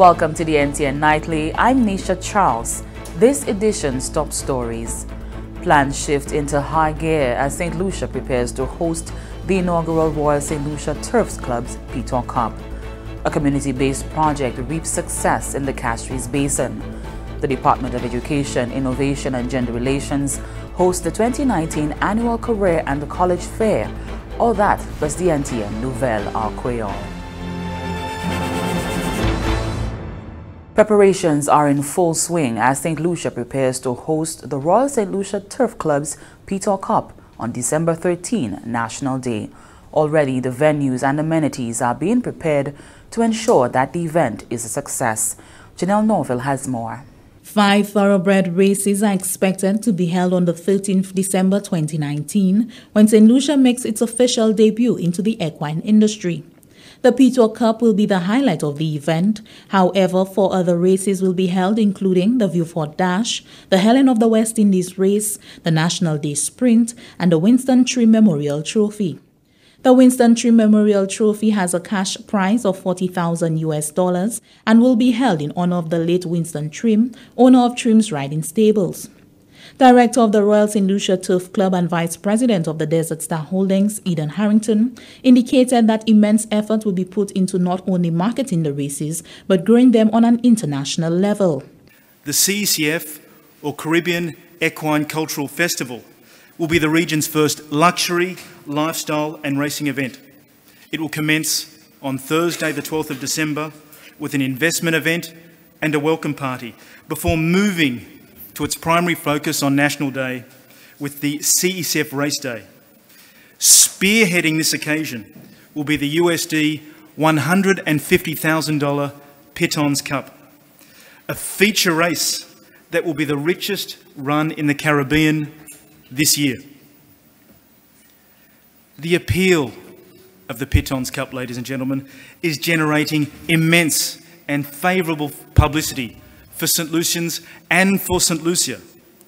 Welcome to the NTN Nightly. I'm Nisha Charles. This edition's top stories. Plans shift into high gear as St. Lucia prepares to host the inaugural Royal St. Lucia Turfs Club's Pitons Cup. A community-based project reaps success in the Castries Basin. The Department of Education, Innovation and Gender Relations hosts the 2019 Annual Career and College Fair. All that plus the NTN Nouvelle Au Preparations are in full swing as St. Lucia prepares to host the Royal St. Lucia Turf Club's Pitons Cup on December 13, National Day. Already, the venues and amenities are being prepared to ensure that the event is a success. Janelle Norville has more. Five thoroughbred races are expected to be held on the 13th December 2019 when St. Lucia makes its official debut into the equine industry. The Pitons Cup will be the highlight of the event. However, four other races will be held, including the Vieux Dash, the Helen of the West Indies race, the National Day Sprint, and the Winston Trim Memorial Trophy. The Winston Trim Memorial Trophy has a cash prize of 40,000 US dollars and will be held in honor of the late Winston Trim, owner of Trim's Riding Stables. Director of the Royal St. Lucia Turf Club and Vice President of the Desert Star Holdings, Eden Harrington, indicated that immense effort will be put into not only marketing the races, but growing them on an international level. The CECF, or Caribbean Equine Cultural Festival, will be the region's first luxury, lifestyle and racing event. It will commence on Thursday the 12th of December with an investment event and a welcome party before moving to its primary focus on National Day with the CECF Race Day. Spearheading this occasion will be the USD $150,000 Pitons Cup, a feature race that will be the richest run in the Caribbean this year. The appeal of the Pitons Cup, ladies and gentlemen, is generating immense and favourable publicity for St Lucians and for St Lucia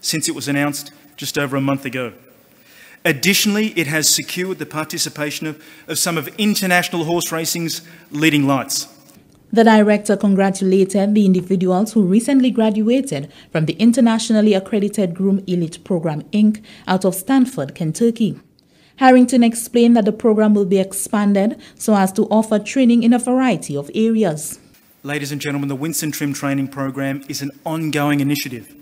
since it was announced just over a month ago. Additionally, it has secured the participation of, of some of international horse racing's leading lights. The director congratulated the individuals who recently graduated from the internationally accredited Groom Elite Program Inc. out of Stanford, Kentucky. Harrington explained that the program will be expanded so as to offer training in a variety of areas. Ladies and gentlemen, the Winston Trim Training Program is an ongoing initiative.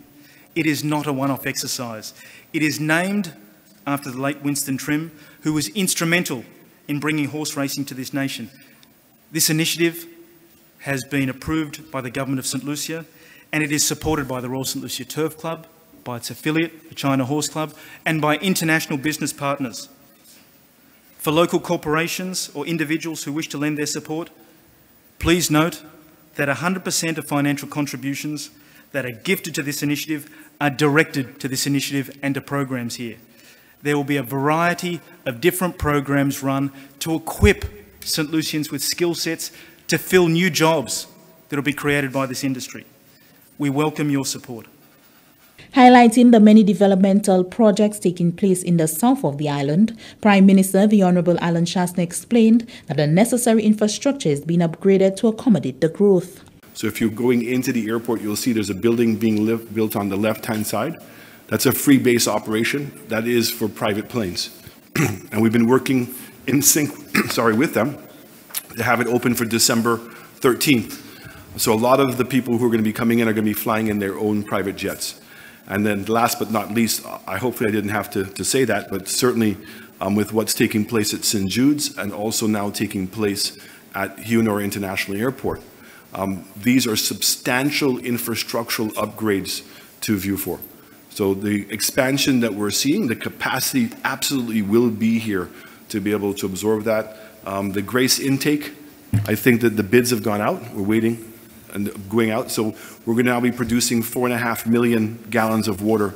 It is not a one-off exercise. It is named after the late Winston Trim, who was instrumental in bringing horse racing to this nation. This initiative has been approved by the Government of St Lucia and it is supported by the Royal St Lucia Turf Club, by its affiliate, the China Horse Club, and by international business partners. For local corporations or individuals who wish to lend their support, please note that 100% of financial contributions that are gifted to this initiative are directed to this initiative and to programs here. There will be a variety of different programs run to equip St Lucians with skill sets to fill new jobs that will be created by this industry. We welcome your support. Highlighting the many developmental projects taking place in the south of the island, Prime Minister the Honorable Allen Chastanet explained that the necessary infrastructure is being upgraded to accommodate the growth. So if you're going into the airport, you'll see there's a building being built on the left-hand side. That's a fixed base operation. That is for private planes. and we've been working in sync sorry, with them to have it open for December 13th. So a lot of the people who are going to be coming in are going to be flying in their own private jets. And then last but not least, I hopefully I didn't have to, to say that, but certainly um, with what's taking place at St. Jude's and also now taking place at Hewanorra International Airport. Um, these are substantial infrastructural upgrades to Vieux Fort. So the expansion that we're seeing, the capacity absolutely will be here to be able to absorb that. Um, the Grace intake, I think that the bids have gone out. We're waiting going out. So we're going to now be producing four and a half million gallons of water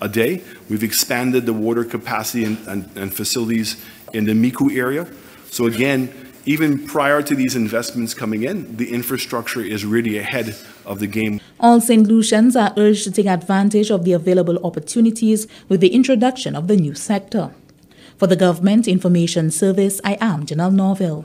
a day. We've expanded the water capacity and, and, and facilities in the Micoud area. So again, even prior to these investments coming in, the infrastructure is really ahead of the game. All St. Lucians are urged to take advantage of the available opportunities with the introduction of the new sector. For the Government Information Service, I am Janelle Norville.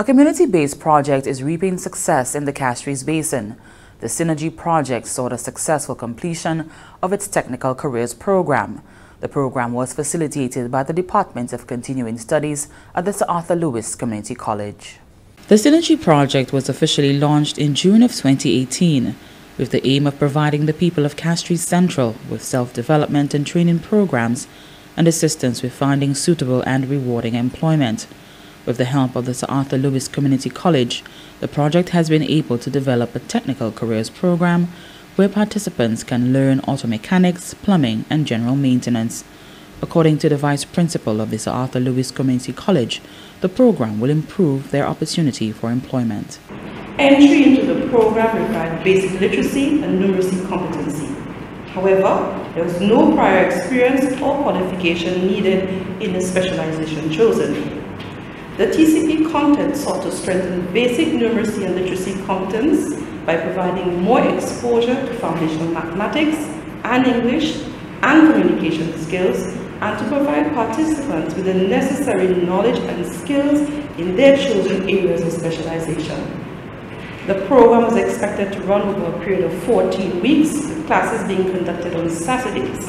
A community-based project is reaping success in the Castries Basin. The Synergy project saw the successful completion of its technical careers program. The program was facilitated by the Department of Continuing Studies at the Sir Arthur Lewis Community College. The Synergy project was officially launched in June of 2018 with the aim of providing the people of Castries Central with self-development and training programs and assistance with finding suitable and rewarding employment. With the help of the Sir Arthur Lewis Community College, the project has been able to develop a technical careers program where participants can learn auto mechanics, plumbing, and general maintenance. According to the Vice Principal of the Sir Arthur Lewis Community College, the program will improve their opportunity for employment. Entry into the program required basic literacy and numeracy competency. However, there was no prior experience or qualification needed in the specialization chosen. The TCP content sought to strengthen basic numeracy and literacy competence by providing more exposure to foundational mathematics and English and communication skills and to provide participants with the necessary knowledge and skills in their chosen areas of specialization. The program is expected to run over a period of 14 weeks, with classes being conducted on Saturdays.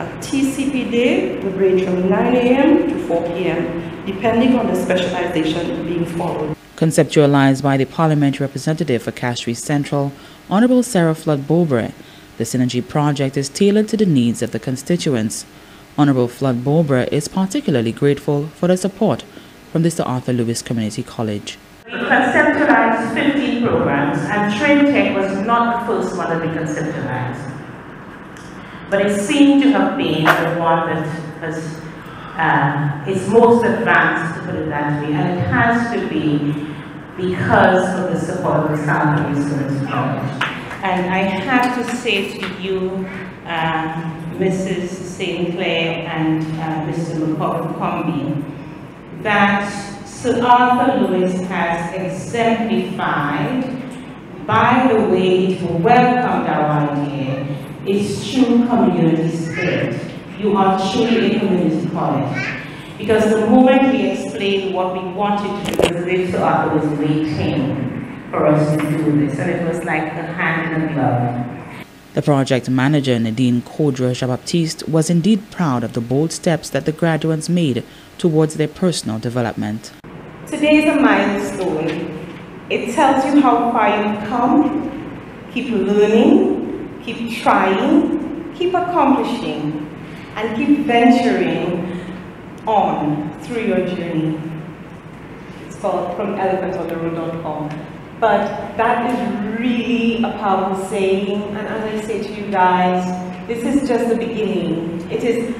A TCP day would range from 9 a.m. to 4 p.m., depending on the specialization being followed. Conceptualized by the parliamentary representative for Castries Central, Honorable Sarah Flood Beaubrun, the Synergy project is tailored to the needs of the constituents. Honorable Flood Beaubrun is particularly grateful for the support from the Sir Arthur Lewis Community College. We conceptualized 15 programs and Train Tech was not the first one that we conceptualized but it seemed to have been the one that has, uh, is most advanced, to put it that way, and it has to be because of the support of the South Research College. And I have to say to you, Mrs. St. Clair and uh, Mr. McCombie, that Sir Arthur Lewis has exemplified by the way it welcomed our idea is true community spirit. You are truly a community college. Because the moment we explained what we wanted to do, the Art was waiting for us to do this. And it was like a hand in a glove. The project manager, Nadine Kodra Baptiste, was indeed proud of the bold steps that the graduates made towards their personal development. Today is a milestone. It tells you how far you've come, keep learning, keep trying, keep accomplishing, and keep venturing on through your journey. It's called from elephantontheroad.com. But that is really a powerful saying, and as I say to you guys, this is just the beginning. It is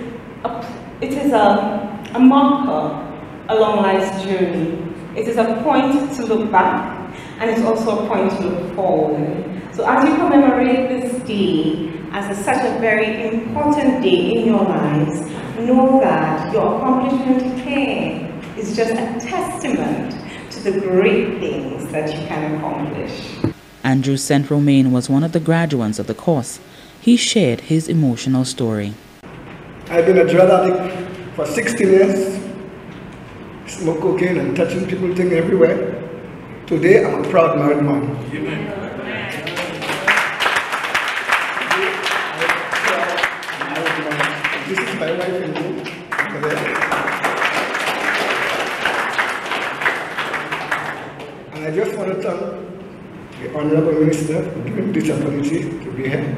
a, it is a, a marker along life's journey. It is a point to look back, and it's also a point to look forward. So as you commemorate this day as a, such a very important day in your lives, know that your accomplishment here is just a testament to the great things that you can accomplish. Andrew St. Romain was one of the graduates of the course. He shared his emotional story. I've been a drug addict for 16 years, smoke cocaine and touching people thing everywhere. Today, I'm a proud married man. Amen. This is my wife and me. And I just want to thank the Honorable Minister for giving this opportunity to be here.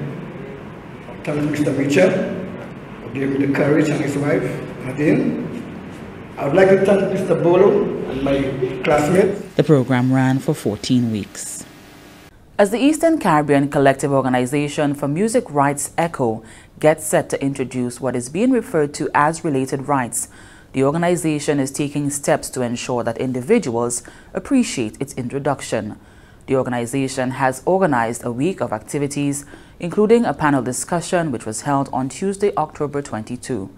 Thank Mr. Mitchell for giving me the courage and his wife, Nadine. I would like to thank Mr. Bolo and my classmates. The program ran for 14 weeks. As the Eastern Caribbean Collective Organization for Music Rights ECCO gets set to introduce what is being referred to as related rights, the organization is taking steps to ensure that individuals appreciate its introduction. The organization has organized a week of activities, including a panel discussion which was held on Tuesday, October 22.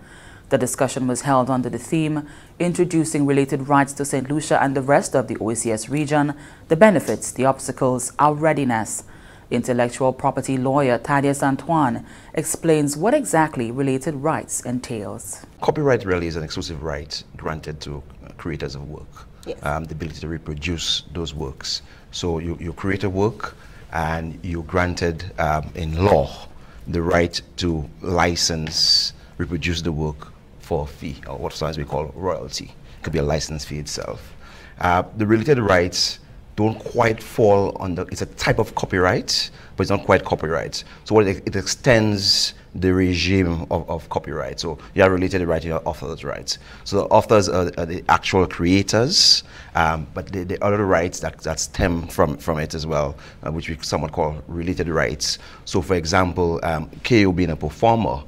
The discussion was held under the theme Introducing Related Rights to St. Lucia and the rest of the OECS region, the benefits, the obstacles, our readiness. Intellectual property lawyer Thaddeus Antoine explains what exactly related rights entails. Copyright really is an exclusive right granted to creators of work. Yes. um, the ability to reproduce those works. So you, you create a work and you're granted um, in law the right to license, reproduce the work for a fee, or what sometimes we call royalty. It could be a license fee itself. Uh, the related rights don't quite fall under, it's a type of copyright, but it's not quite copyright. So what it, it extends the regime of, of copyright. So you are related right to your author's rights. So the authors are, are the actual creators, um, but the, the, other rights that, that stem from, from it as well, uh, which we somewhat call related rights. So for example, um, KO being a performer,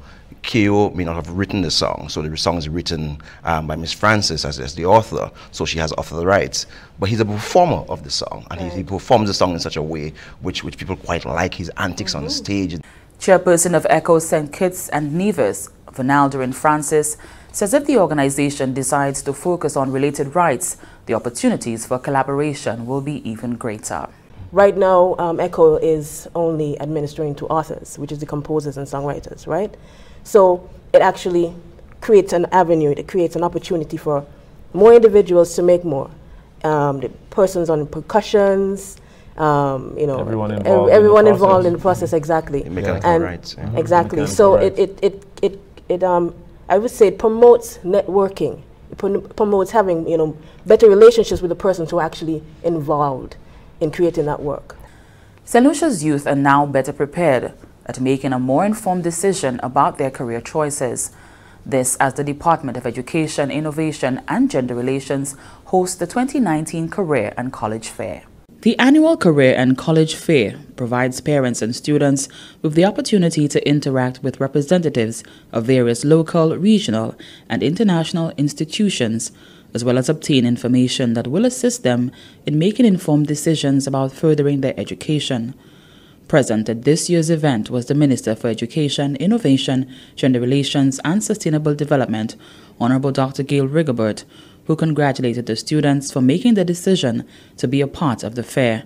Keo may not have written the song, so the song is written um, by Miss Francis as, as, the author, so she has author rights. But he's a performer of the song, and right. he, he, performs the song in such a way which, which people quite like his antics mm -hmm. on mm-hmm. stage. Chairperson of ECCO St. Kitts and Nevis, Vanaldarin Francis, says if the organization decides to focus on related rights, the opportunities for collaboration will be even greater. Right now, um, ECCO is only administering to authors, which is the composers and songwriters, right? So it actually creates an avenue, it creates an opportunity for more individuals to make more. Um, the persons on percussions, um, you know, everyone involved, everyone in, the involved in the process, exactly. Mechanical and rights. Yeah. Exactly. Mechanical so rights. it, it, it, it, it um, I would say it promotes networking. It promotes having, you know, better relationships with the persons who are actually involved in creating that work. St. Lucia's youth are now better prepared at making a more informed decision about their career choices. This as the Department of Education, Innovation and Gender Relations hosts the 2019 Career and College Fair. The annual Career and College Fair provides parents and students with the opportunity to interact with representatives of various local, regional, and international institutions, as well as obtain information that will assist them in making informed decisions about furthering their education. Present at this year's event was the Minister for Education, Innovation, Gender Relations and Sustainable Development, Honorable Dr. Gail Rigobert, who congratulated the students for making the decision to be a part of the fair.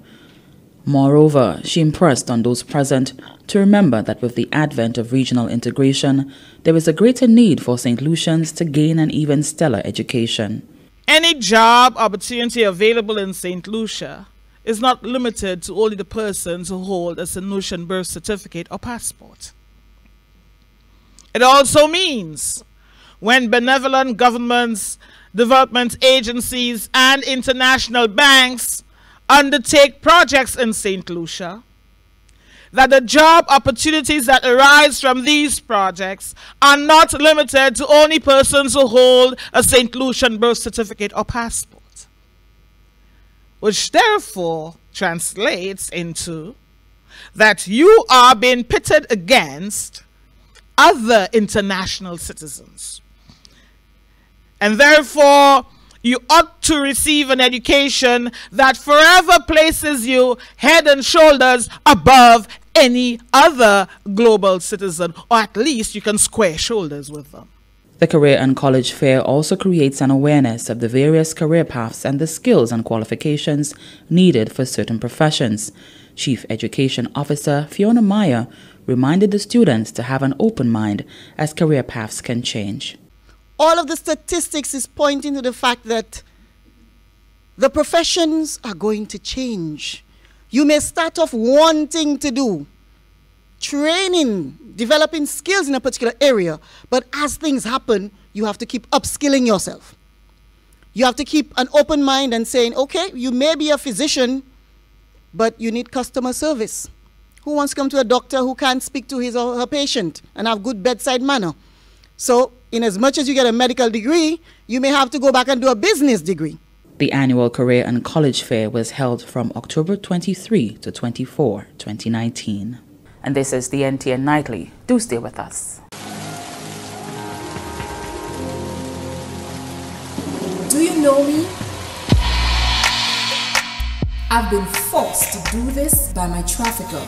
Moreover, she impressed on those present to remember that with the advent of regional integration, there is a greater need for St. Lucians to gain an even stellar education. Any job opportunity available in St. Lucia is not limited to only the persons who hold a St. Lucian birth certificate or passport. It also means when benevolent governments, development agencies, and international banks undertake projects in St. Lucia, that the job opportunities that arise from these projects are not limited to only persons who hold a St. Lucian birth certificate or passport which therefore translates into that you are being pitted against other international citizens. And therefore, you ought to receive an education that forever places you head and shoulders above any other global citizen, or at least you can square shoulders with them. The Career and College Fair also creates an awareness of the various career paths and the skills and qualifications needed for certain professions. Chief Education Officer Fiona Meyer reminded the students to have an open mind as career paths can change. All of the statistics is pointing to the fact that the professions are going to change. You may start off wanting to do training, developing skills in a particular area. But as things happen, you have to keep upskilling yourself. You have to keep an open mind and saying, okay, you may be a physician, but you need customer service. Who wants to come to a doctor who can't speak to his or her patient and have good bedside manner? So, in as much as you get a medical degree, you may have to go back and do a business degree. The annual Career and College Fair was held from October 23 to 24, 2019 and this is the NTN Nightly. Do stay with us. Do you know me? I've been forced to do this by my trafficker.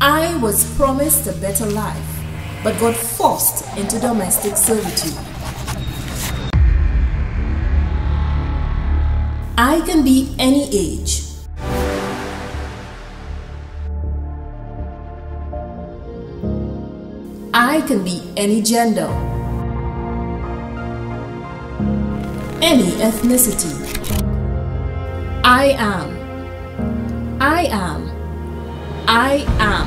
I was promised a better life, but got forced into domestic servitude. I can be any age, I can be any gender. any ethnicity. I am. I am. I am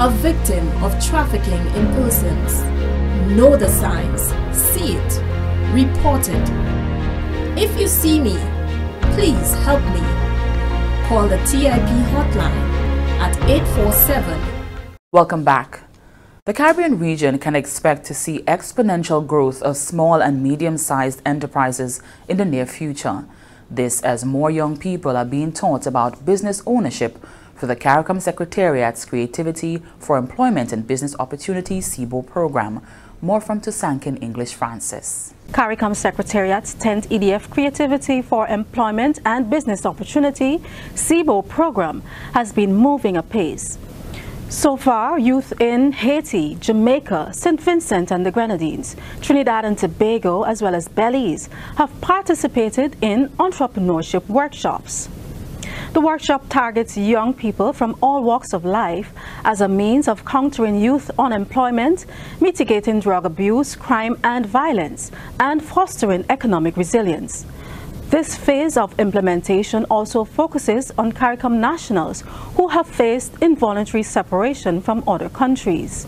a victim of trafficking in persons. Know the signs, see it, report it. If you see me, please help me. Call the TIP hotline at 847. Welcome back. The Caribbean region can expect to see exponential growth of small and medium-sized enterprises in the near future. This as more young people are being taught about business ownership for the CARICOM Secretariat's Creativity for Employment and Business Opportunities CEBO program. More from Tusankin English Francis. CARICOM Secretariat's 10th EDF Creativity for Employment and Business Opportunity CEBO program has been moving apace. So far, youth in Haiti, Jamaica, St. Vincent and the Grenadines, Trinidad and Tobago, as well as Belize, have participated in entrepreneurship workshops. The workshop targets young people from all walks of life as a means of countering youth unemployment, mitigating drug abuse, crime and violence, and fostering economic resilience. This phase of implementation also focuses on CARICOM nationals who have faced involuntary separation from other countries.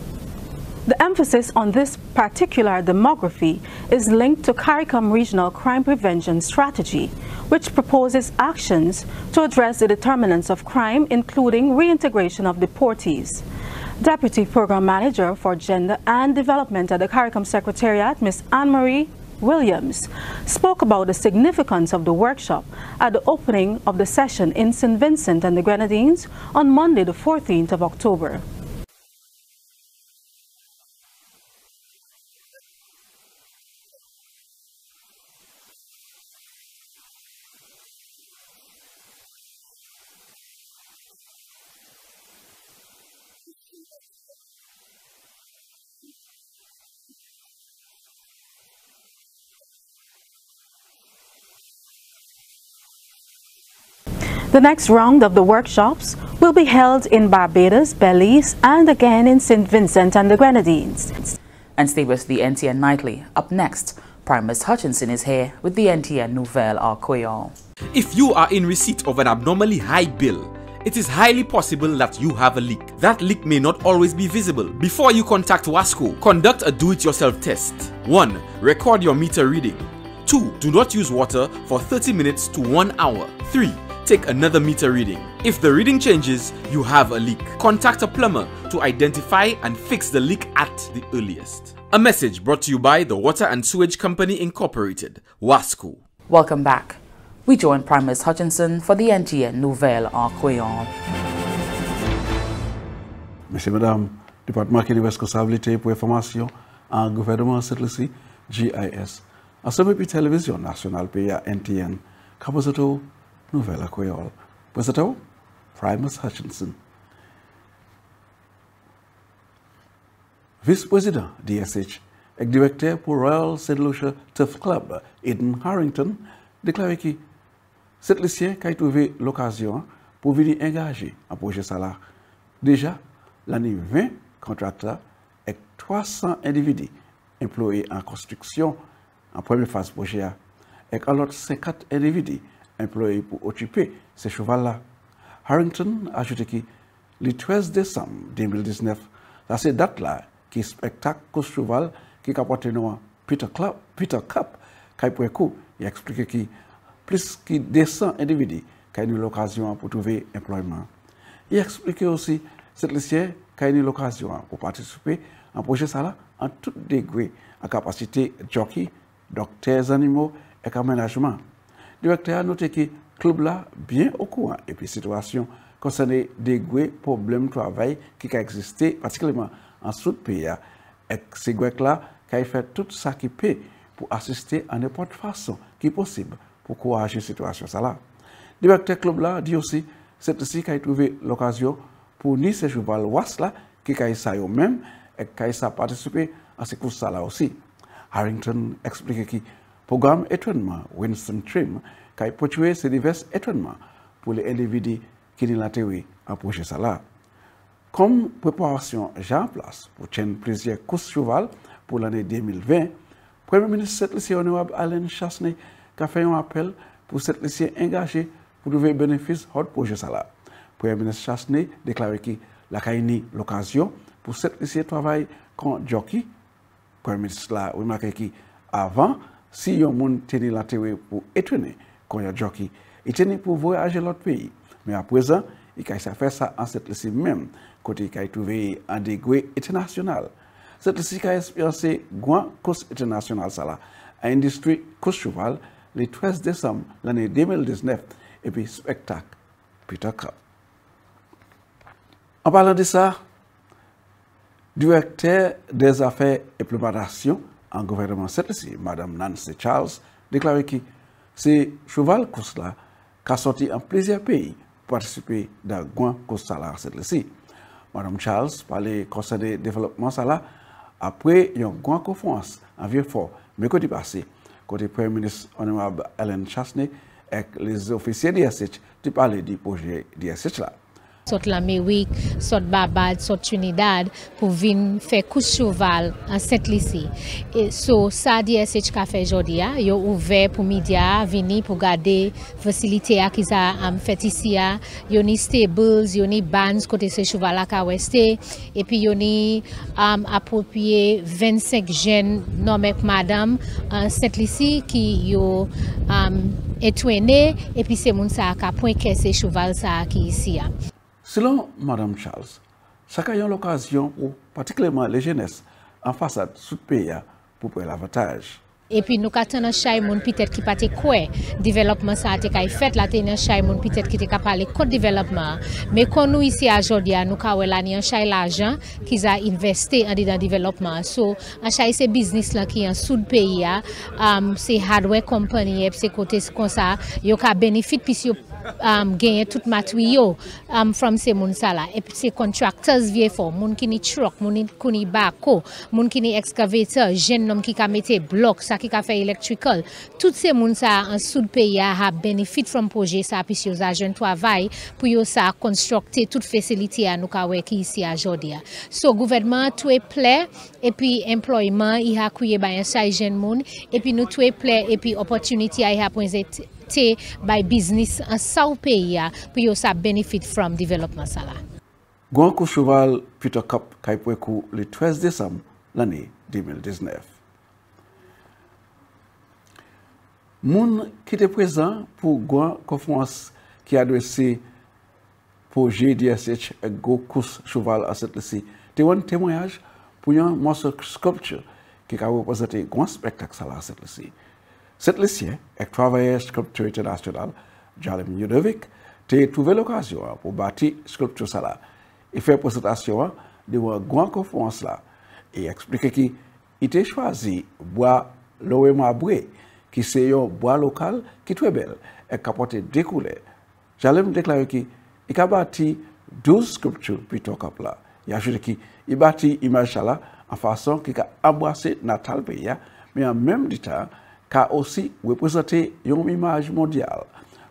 The emphasis on this particular demography is linked to CARICOM Regional Crime Prevention Strategy, which proposes actions to address the determinants of crime, including reintegration of deportees. Deputy Program Manager for Gender and Development at the CARICOM Secretariat, Ms. Anne-Marie Williams, spoke about the significance of the workshop at the opening of the session in St. Vincent and the Grenadines on Monday, the 14th of October. The next round of the workshops will be held in Barbados, Belize, and again in St. Vincent and the Grenadines. And stay with the NTN Nightly. Up next, Primus Hutchinson is here with the NTN Nouvelle au Creole. If you are in receipt of an abnormally high bill, it is highly possible that you have a leak. That leak may not always be visible. Before you contact Wasco, conduct a do-it-yourself test. 1. Record your meter reading. 2. Do not use water for 30 minutes to 1 hour. 3 take another meter reading. If the reading changes, you have a leak. Contact a plumber to identify and fix the leak at the earliest. A message brought to you by the Water and Sewage Company Incorporated, WASCO. Welcome back. We join Primus Hutchinson for the NTN Nouvelle en Monsieur, Madame, Département qui responsabilité pour information en gouvernement cette GIS. A ce télévision nationale pays NTN, Kaposato Nouvelle Creole. Apresentador, Primus Hutchinson. Vice-président DSH et directeur pour Royal St. Lucia Turf Club, Eden Harrington, déclaré que cette lycée a trouvé l'occasion pour venir engager un projet salaire. Déjà, l'année 20 contracteurs et 300 individus employés en construction en première phase projet et alors 50 individus employés pour occuper ces chevaux-là. Harrington a que le 13 décembre 2019, c'est cette date-là qui spectacle de cheval qui a porté Peter, Club, Peter Cup, qui a expliqué que plus que 200 individus qui ont eu l'occasion pour trouver employement. Il a expliqué aussi cette lycée a eu l'occasion pour participer à un projet ça en tout degré, en capacité jockey, docteurs animaux et aménagement directeur a noté que le club là bien au courant et puis situation concernant des gros problèmes de travail qui ont existé, particulièrement en sous-pays. Et ces gars là qui ont fait tout ça qui peut pour assister à n'importe façon qui est possible pour courager la situation. Ça là. Directeur club là dit aussi c'est ici qu'il a trouvé l'occasion pour ni ces joueurs là qui ont ça eux-mêmes et qui ont participé à ces courses là aussi. Harrington explique que programme étonnement Winston Trim qui a porté ces divers étonnements pour les individus qui l'ont atterri en projet ça Comme préparation j'ai en place pour tenir plusieurs courses cheval pour l'année 2020, Premier ministre Honorable Alain Chassney ka fait un appel pour cette lycée engagé pour trouver bénéfice hot projet ça là. Premier ministre Chasney déclaré qu'il a eu l'occasion pour cette lycée travailler comme jockey. Premier ministre là remarqué qu'avant, si yon moun teni la tewe pou etwene kon yon joki, yon teni pou voyaje lot peyi. Men aprezen, yon kay sa fè sa an set lesi menm, kote yon kay touve an de gwe etenasyonal. Set lesi kay espyanse gwan kous etenasyonal sa la, an industri kous chouval le 13 Desem l'anè 2019, epi spektak Peter Cup. An palan de sa, direkter des affaires implémentation en gouvernement cette Mme Nancy Charles, déclaré que c'est cheval course là qui a sorti en plusieurs pays pour participer dans grand course là cette ci Mme Charles parlait concernant le développement ça après une grande conférence en vieux fort mercredi passé côté Premier ministre honorable Ellen Chasney et les officiers d'ISH qui parlaient du projet d'ISH là. Sot l'Amerik, sot Babad, sot Trinidad pou vin fè kous chouval an set lisi. E so sa DSH ka fè jodi ya, yo ouve pou midya, vini pou gade fasilite ya ki sa am fèt isi ya. Yo ni stables, yo ni bands kote se chouval la ka weste. E pi yo ni um, apopye 25 jen nomek madam an set lisi ki yo um, etwene. E pi se moun sa ka apwen ke se chouval sa ki isi ya. Selon Mme Charles, ça a l'occasion pour particulièrement les jeunesses en façade sous pays pour prendre l'avantage. Et puis nous avons un chay moun peut-être qui pate quoi? Développement ça a été fait là un chay moun peut-être qui était capable de développement. Mais quand nous ici aujourd'hui nous avons là un chay l'argent qui a investi en le développement. So un chay c'est business là qui en sud pays um, c'est hardware company c'est côté comme ça. Yo ka bénéfice puis um, genye tout matwi yo um, from se moun sa sala. Epi se kontraktors vie fo, moun ki ni truck, moun ki ni bako, moun ki ni ekskavator, jen nom ki ka mette blok, sa ki ka fe elektrikal. Tout se moun sa an sud peya ha benefit from proje sa apis yo za jen to avay pou yo sa konstrukte tout fesiliti a nou ka weki isi a jodi jodia. So gouvernement tou e ple e pi employment i ha kouye bayan sa jen moun e pi nou tou e ple e pi opportunity a i ha pwenze te te bay biznis an sa ou peyi ya ah, pou yo sa benefit from development sa la. Gwan kou cheval Peter Cup ekou le 13 Desem l'anè 2019. Moun ki te prezant pou gwan konfwans ki adwese pou GDSH e gwo kous cheval aset lesi te wan temoyaj pou yon monster sculpture ki ka wopazate gwan spektak sa la aset lesi. Cette lycée, avec travailleur sculpture international, Jalim Yudovic, a trouvé l'occasion pour bâtir sculpture ça et faire présentation de une grande conférence là et expliquer qu'il était choisi bois l'OM Abré, qui c'est un bois local qui est très belle et qui apporte des couleurs. Jalim déclaré qu'il a bâti 12 sculptures plutôt que là. Il a ajouté qu'il a bâti image là en façon qu'il a embrassé natal pays, mais en même temps, car aussi représenter une image mondiale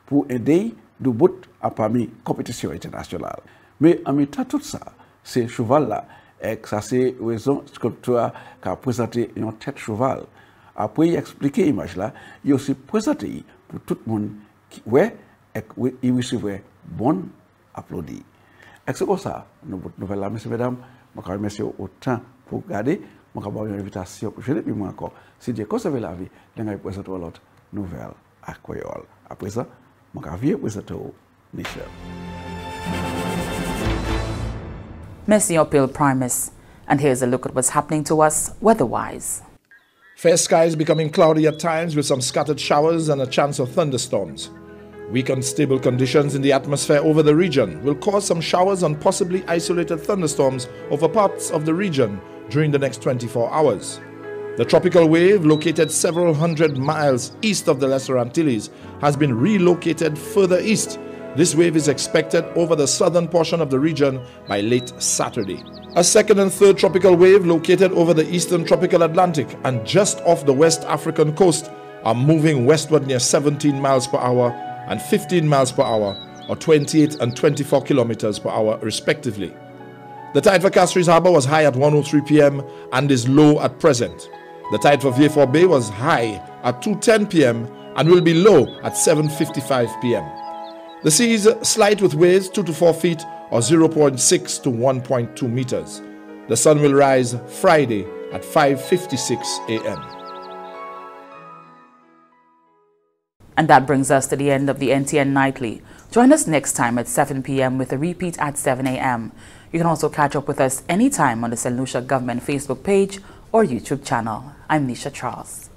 pour aider du bout à parmi compétition internationale. Mais en même temps, tout ça, c'est cheval là, et ça c'est raison sculpteur qui a présenté une tête cheval. Après, il a expliqué l'image là, il a aussi présenté pour tout le monde qui, ouais, et il recevait bon applaudi. Et c'est comme ça, nous, nouvelle là, messieurs, mesdames, je vous remercie autant pour regarder. Gade, maka ba yon evitasyon pou jenep yi mwen akor. Si Dieu conserve la vie, je vais présenter l'autre nouvelle à Créole. Après ça, je vais présenter Michel. Merci, Opil Primus. And here's a look at what's happening to us weather-wise. Fair skies becoming cloudy at times with some scattered showers and a chance of thunderstorms. Weak unstable conditions in the atmosphere over the region will cause some showers and possibly isolated thunderstorms over parts of the region during the next 24 hours. The tropical wave, located several hundred miles east of the Lesser Antilles, has been relocated further east. This wave is expected over the southern portion of the region by late Saturday. A second and third tropical wave located over the eastern tropical Atlantic and just off the West African coast are moving westward near 17 miles per hour and 15 miles per hour or 28 and 24 kilometers per hour respectively. The tide for Castries Harbour was high at 1.03 p.m. and is low at present. The tide for Vieux Fort Bay was high at 2.10 p.m. and will be low at 7.55 p.m. The sea is slight with waves 2 to 4 feet or 0.6 to 1.2 meters. The sun will rise Friday at 5.56 a.m. And that brings us to the end of the NTN Nightly. Join us next time at 7 p.m. with a repeat at 7 a.m. You can also catch up with us anytime on the St. Lucia Government Facebook page or YouTube channel. I'm Nisha Charles.